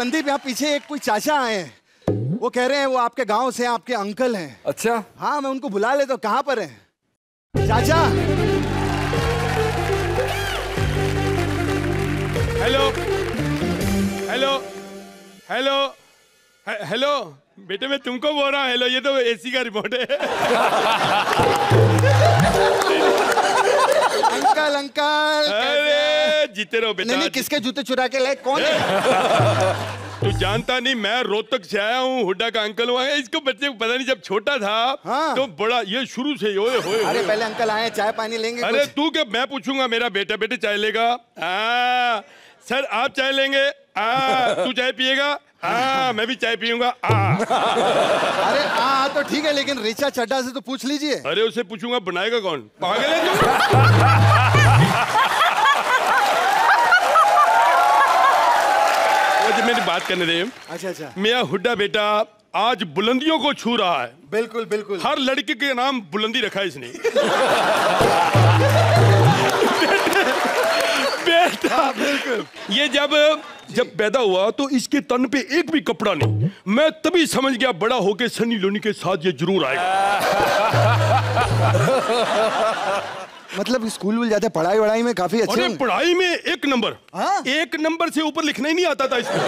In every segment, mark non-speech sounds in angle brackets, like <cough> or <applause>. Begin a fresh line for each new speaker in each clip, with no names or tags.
रणदीप यहाँ पीछे एक कोई चाचा आए हैं। वो कह रहे हैं वो आपके गाँव से आपके अंकल हैं।
अच्छा।
हाँ मैं उनको बुला ले तो कहाँ पर हैं? चाचा।
हेलो। हेलो। हेलो। हेलो। बेटे मैं तुमको बोल रहा हूँ। हेलो ये तो एसी का रिमोट है। <laughs>
अंकल अंकल
अरे। जीते रहो बेटा।
नहीं किसके जूते चुरा के लाए? कौन है? <laughs>
तू जानता नहीं मैं रोहतक से आया हूँ हुड्डा का अंकल हुआ है। इसको बच्चे को पता नहीं जब छोटा था
हाँ।
तो बड़ा ये शुरू से ही ओए होए
अरे
होए।
पहले अंकल आए चाय पानी लेंगे
अरे तू क्या मैं पूछूँगा मेरा बेटा बेटे चाय लेगा? आ, सर आप चाय लेंगे? आ, तू चाय पिएगा? आ, मैं भी चाय पीऊँगा। आ।
अरे हाँ तो ठीक है लेकिन रिचा चड्डा से तो पूछ लीजिए।
अरे उसे पूछूँगा बनाएगा कौन? पागल है तू मुझे मेरी बात करने दे
अच्छा अच्छा।
मेरा हुड्डा बेटा आज बुलंदियों को छू रहा है।
बिल्कुल बिल्कुल।
हर लड़के के नाम बुलंदी रखा है इसने। <laughs> बेटा बिल्कुल। ये जब जब पैदा हुआ तो इसके तन पे एक भी कपड़ा नहीं। मैं तभी समझ गया बड़ा होके सनी लोनी के साथ ये ज़रूर आएगा। <laughs>
मतलब स्कूल वूल जाते पढ़ाई वढ़ाई में काफ़ी अच्छे
अरे पढ़ाई में एक नंबर।
हाँ?
एक नंबर से ऊपर लिखना ही नहीं आता था इसको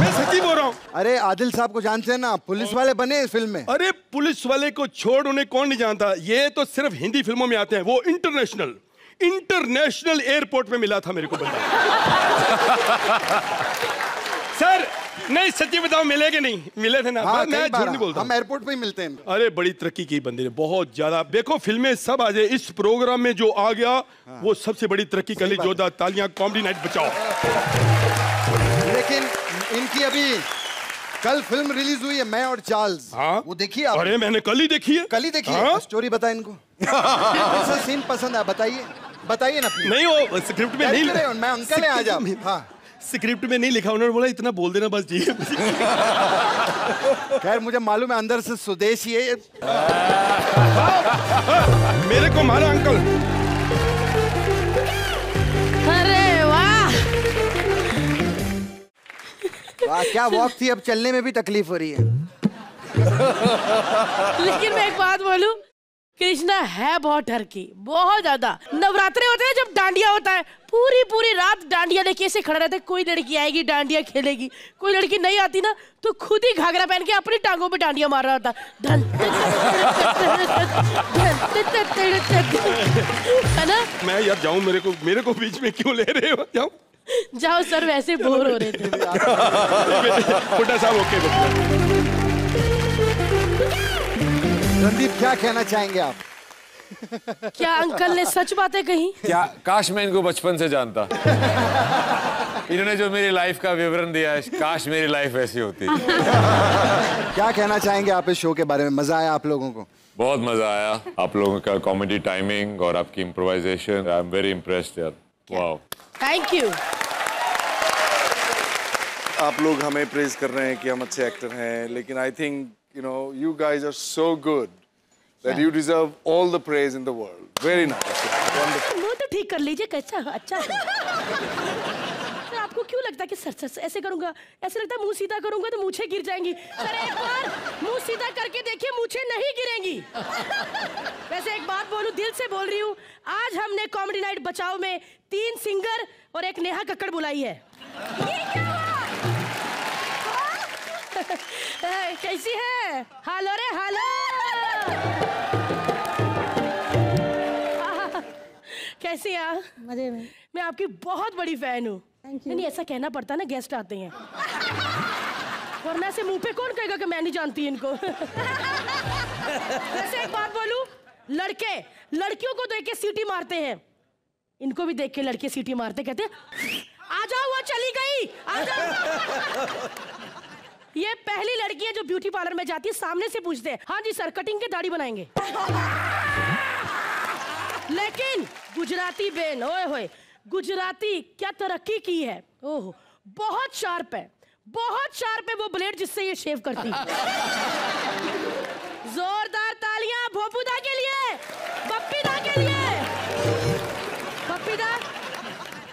मैं सच्ची बोल रहा हूँ।
अरे आदिल साहब को जानते हैं ना? पुलिस वाले बने इस फ़िल्म में।
अरे पुलिस वाले को छोड़ उन्हें कौन नहीं जानता? ये तो सिर्फ़ हिंदी फ़िल्मों में आते हैं। वो इंटरनेशनल इंटरनेशनल एयरपोर्ट में मिला था मेरे को बंदा। नहीं सच्ची बताओ मिले कि नहीं। मिले थे ना
हाँ,
मैं झूठ नहीं बोलता
हम एयरपोर्ट पे ही मिलते हैं।
अरे बड़ी तरक्की की बंदे ने बहुत ज़्यादा। देखो फ़िल्में सब आ जाए इस प्रोग्राम में जो आ गया वो सबसे बड़ी तरक्की कर ली जोरदार तालियाँ कॉमेडी नाइट बचाओ।
लेकिन इनकी अभी कल फ़िल्म रिलीज़ हुई है मैं और चार्ल्स।
हाँ।
वो देखिए आप।
अरे मैंने कल ही देखी है।
कल ही देखी
हाँ? है।
स्टोरी बताए इनको। सीन पसंद है बताइए। बताइए ना
नहीं वो स्क्रिप्ट में नहीं
मैं अंकल है आज आप। हाँ।
स्क्रिप्ट में नहीं लिखा उन्होंने बोला इतना बोल देना बस जी.
खैर मुझे मालूम है अंदर से स्वदेशी है ये।
मेरे को मारा अंकल।
अरे वाह!
वाह क्या वॉक थी? अब चलने में भी तकलीफ़ हो रही है।
लेकिन मैं एक बात बोलूँ कृष्णा है बहुत ठरकी बहुत ज़्यादा। नवरात्रे होते हैं जब डांडिया होता है पूरी पूरी रात डांडिया लेके ऐसे खड़ा रहता है कोई लड़की आएगी डांडिया खेलेगी कोई लड़की नहीं आती ना तो खुद ही घाघरा पहन के अपनी टांगों पे डांडिया मार रहा होता धन है ना
मैं यार जाऊँ मेरे को मेरे को बीच में क्यों ले रहे हो जाऊँ
जाओ सर वैसे बोर हो रहे थे
बुड्ढा साहब ओके
रणदीप क्या कहना चाहेंगे आप <laughs>
क्या अंकल ने सच बातें कही?
क्या? काश मैं इनको बचपन से जानता। इन्होंने जो मेरी लाइफ का विवरण दिया है काश मेरी लाइफ ऐसी होती। <laughs>
क्या कहना चाहेंगे आप इस शो के बारे में? मज़ा आया आप लोगों को?
बहुत मज़ा आया। आप लोगों का कॉमेडी टाइमिंग और आपकी improvisation I am very impressed यार। वाओ
थैंक यू
आप लोग हमें प्रेज कर रहे हैं कि हम अच्छे एक्टर हैं लेकिन I think you know you guys are so good that you deserve all the praise in the world very nice
मुँह तो ठीक कर लीजिए कैसा अच्छा है। सर, आपको क्यों लगता है कि सर सर ऐसे करूँगा? ऐसे लगता है मुँह सीधा करूँगा तो मूछें गिर जाएँगी। सर एक बार मुँह सीधा करके देखिए मूछें नहीं गिरेंगी। वैसे एक बात बोलूँ दिल से बोल रही हूँ आज हमने कॉमेडी नाइट बचाओ में तीन सिंगर और एक नेहा कक्कड़ बुलाई है? ए, <laughs> कैसी है? हालो रे हालो! कैसी आप?
मज़े में।
मैं आपकी बहुत बड़ी फ़ैन हूँ। नहीं ऐसा कहना पड़ता ना गेस्ट आते हैं। वरना से मुँह पे कौन कहेगा कि मैं नहीं जानती इनको? वैसे एक बात बोलूँ लड़के लड़कियों को देख के सीटी मारते हैं। इनको भी देख के लड़के सीटी मारते कहते आ जाओ वो चली गई आ जाओ। ये पहली लड़की है जो ब्यूटी पार्लर में जाती है सामने से पूछते हैं हाँ जी सर कटिंग के दाढ़ी बनाएँगे। लेकिन गुजराती बेन ओए होए गुजराती क्या तरक्की की है? ओह बहुत शार्प है बहुत शार्प है वो ब्लेड जिससे ये शेव करती है। <laughs> जोरदार तालियाँ भोपूदा के लिए बप्पीदा के लिए। बप्पीदा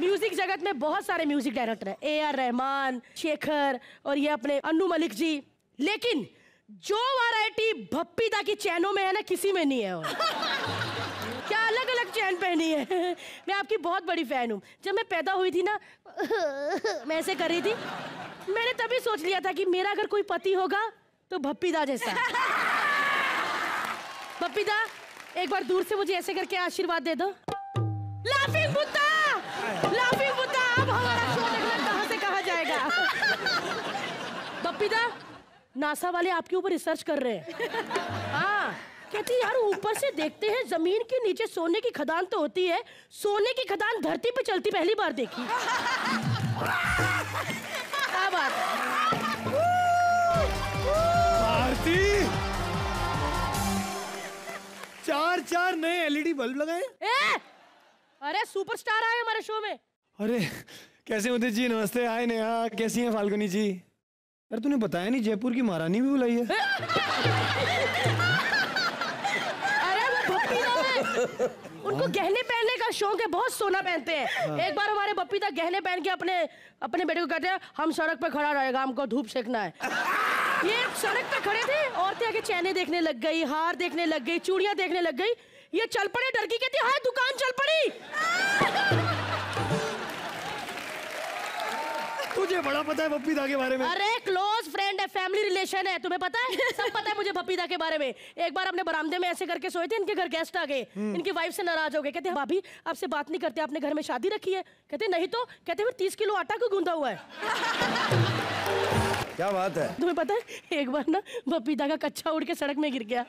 म्यूज़िक जगत में बहुत सारे म्यूज़िक डायरेक्टर हैं ए आर रहमान शेखर और ये अपने अन्नू मलिक जी। लेकिन जो वैरायटी भप्पीदा की चैनों में है ना किसी में नहीं है और <laughs> चैन पहनी है। <laughs> मैं आपकी बहुत बड़ी फ़ैन हूँ। जब मैं पैदा हुई थी ना, <laughs> मैं ऐसे कर रही थी, मैंने तभी सोच लिया था कि मेरा अगर कोई पति होगा तो भप्पीदा जैसा। <laughs> भप्पीदा, एक बार दूर से मुझे ऐसे करके आशीर्वाद दे दो। लाफिंग बुद्धा! लाफिंग बुद्धा, अब हमारा शो देखना कहाँ से कहाँ जाएगा। बप्पीदा नासा वाले आपके ऊपर रिसर्च कर रहे हैं। हाँ। कहती यार ऊपर से देखते हैं ज़मीन के नीचे सोने की खदान तो होती है। सोने की खदान धरती पे चलती पहली बार देखी। क्या बात
भारती चार चार नए एलईडी बल्ब लगाए।
ए! अरे सुपरस्टार आए हमारे शो में।
अरे कैसे होते जी? नमस्ते आए नेहा कैसी हैं फाल्गुनी जी? अरे तूने बताया नहीं जयपुर की महारानी भी बुलाई है। <laughs>
उनको गहने पहनने का शौक है बहुत सोना पहनते हैं। एक बार हमारे बप्पीदा गहने पहन के अपने अपने बेटे को कहते हैं हम सड़क पर खड़ा रहेगा हमको धूप सेकना है। <laughs> ये सड़क पे खड़े थे औरतें आगे चैने देखने लग गई हार देखने लग गई चूड़ियाँ देखने लग गई। ये चल पड़े डर की कहती हाँ दुकान चल पड़ी।
तुझे बड़ा पता है पप्पीदा के बारे में।
अरे क्लोज फ्रेंड है फैमिली रिलेशन है तुम्हें पता है? सब पता है मुझे भपीदा के बारे में। एक बार अपने बरामदे में ऐसे करके सोए थे इनके घर गेस्ट आ गए। इनकी वाइफ से नाराज़ हो गए। कहते भाभी आपसे बात नहीं करते आपने घर में शादी रखी है? कहते नहीं तो। कहते फिर तीस किलो आटा क्यों गूंदा हुआ है? <laughs>
क्या बात है?
तुम्हें पता है एक बार ना भपीदा का कच्चा उड़ के सड़क में गिर गया।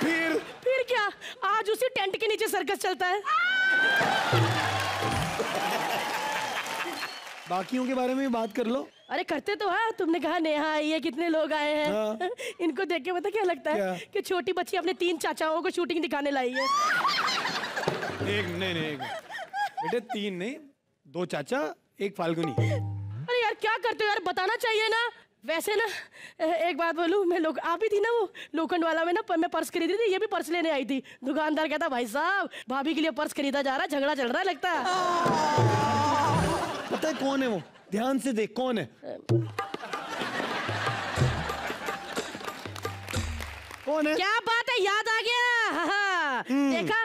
फिर?
फिर क्या? आज उसी टेंट के नीचे सर्कस चलता है।
बाकियों के बारे में भी बात कर लो।
अरे करते तो हाँ तुमने कहा नेहा आई है कितने लोग आए हैं।
हाँ। <laughs>
इनको देख के पता क्या लगता है
क्या?
कि छोटी बच्ची अपने तीन चाचाओं को शूटिंग दिखाने लाई है।
एक नहीं नहीं बेटे तीन नहीं दो चाचा एक फाल्गुनी।
अरे यार क्या करते हो यार? बताना चाहिए ना। वैसे ना <laughs> एक बात बोलूँ मैं लोग आप ही थी ना वो लोखंड वाला में ना प- मैं पर्स खरीदी थी ये भी पर्स लेने आई थी। दुकानदार कहता भाई साहब भाभी के लिए पर्स खरीदा जा रहा है झगड़ा चल रहा है लगता है? <laughs>
पता है कौन है वो? ध्यान से देख कौन है? कौन है?
क्या बात है? याद आ गया। हाँ, देखा?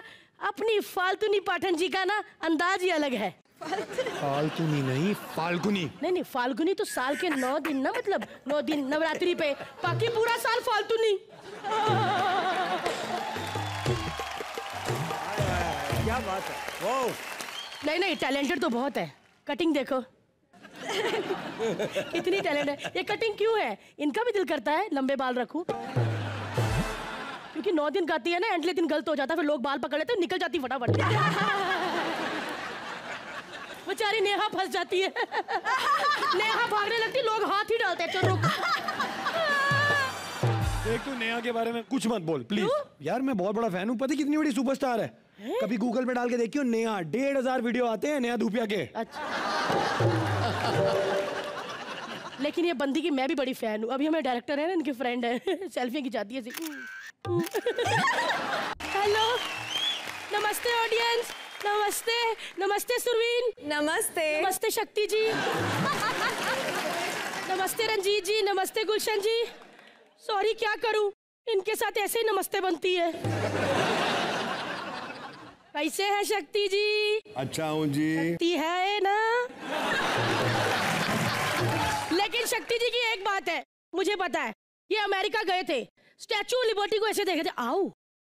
अपनी फालतूनी पाठन जी का ना अंदाज ही अलग है।
फाल्गुनी नहीं फाल्गुनी।
नहीं नहीं फाल्गुनी तो साल के नौ दिन ना मतलब नौ दिन नवरात्रि पे। बाकी पूरा साल फालतूनी।
क्या बात है?
नहीं नहीं टैलेंटेड तो बहुत है। कटिंग देखो। कितनी टैलेंट है। ये कटिंग क्यों है? इनका भी दिल करता है लंबे बाल रखूँ। क्योंकि नौ दिन गाती है ना अगले दिन गलत हो जाता है फिर लोग बाल पकड़ लेते हैं निकल जाती फटाफट। बेचारी नेहा फंस जाती है। नेहा भागने लगती लोग हाथ ही डालते हैं चलो।
देख तू नेहा के बारे में कुछ मत बोल प्लीज़ यार मैं बहुत बड़ा फ़ैन हूँ पता कितनी बड़ी सुपरस्टार है। कभी गूगल पे डाल के देखियो नेहा डेढ़ हज़ार वीडियो आते हैं नेहा धूपिया के।
अच्छा। लेकिन ये बंदी की मैं भी बड़ी फ़ैन हूँ। अभी हमें डायरेक्टर है ना इनके फ्रेंड है। सेल्फी खिंचाती है हेलो नमस्ते ऑडियंस नमस्ते। नमस्ते सुरवीन।
नमस्ते।
नमस्ते शक्ति जी। <laughs> नमस्ते रंजीत जी। नमस्ते गुलशन जी। सॉरी क्या करूँ? इनके साथ ऐसे ही नमस्ते बनती है। कैसे है शक्ति जी?
अच्छा हूँ जी।
शक्ति है ना? लेकिन शक्ति जी की एक बात है मुझे पता है ये अमेरिका गए थे। स्टैचू लिबर्टी को ऐसे देखे थे। आओ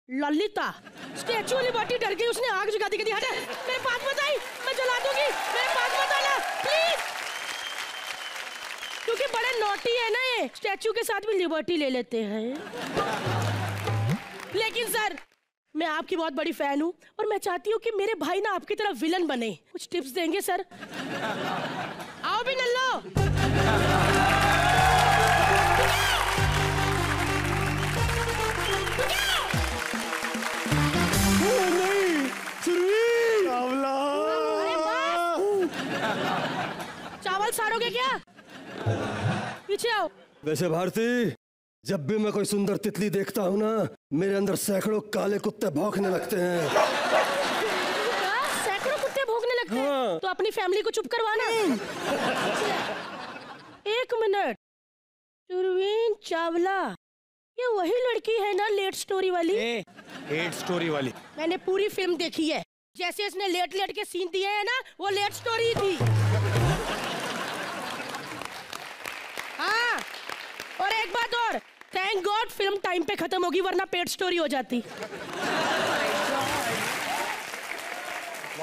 ललिता स्टैचू लिबर्टी डर गई उसने आग जगा दी कहती हटे मेरे पास मत आई मैं जला दूँगी मेरे पास मत आना प्लीज़ क्योंकि बड़े नोटी है ना ये स्टैचू के साथ भी लिबर्टी ले लेते हैं। लेकिन सर मैं आपकी बहुत बड़ी फ़ैन हूँ और मैं चाहती हूँ कि मेरे भाई ना आपकी तरह विलन बने। कुछ टिप्स देंगे सर आओ भी नल्लो चावल सारोगे क्या? पीछे आओ।
वैसे भारती जब भी मैं कोई सुंदर तितली देखता हूँ ना मेरे अंदर सैकड़ों काले कुत्ते भौंकने लगते हैं।
हाँ, सैकड़ों कुत्ते भोगने लगते है? तो अपनी फैमिली को चुप करवाना। एक मिनट। सुरवीन चावला ये वही लड़की है ना लेट स्टोरी वाली?
लेट स्टोरी वाली।
मैंने पूरी फ़िल्म देखी है। जैसे इसने लेट लेट के सीन दिए है ना वो लेट स्टोरी थी। हाँ और एक बात और। थैंक गॉड फ़िल्म टाइम पे खत्म होगी वरना पेट स्टोरी हो जाती।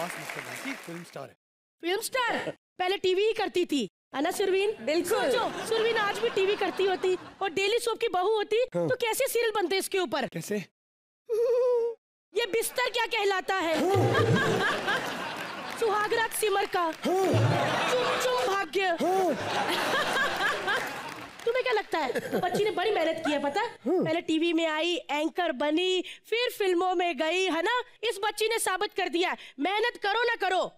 फ़िल्म स्टार
फ़िल्म स्टार पहले टीवी ही करती थी है ना सुरवीन
बिल्कुल।
सोचो सुरवीन आज भी टीवी करती होती और डेली सोप की बहू होती हाँ। तो कैसे सीरियल बनते इसके ऊपर?
कैसे?
ये बिस्तर क्या कहलाता है? <laughs> सुहागरात सिमर का। चुम चुम भाग्य। तुम्हें क्या लगता है? बच्ची ने बड़ी मेहनत की है पता? पहले टीवी में आई एंकर बनी फिर फ़िल्मों में गई है ना? इस बच्ची ने साबित कर दिया मेहनत करो ना करो। <laughs>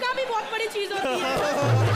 का भी बहुत बड़ी चीज़ होती है। <laughs>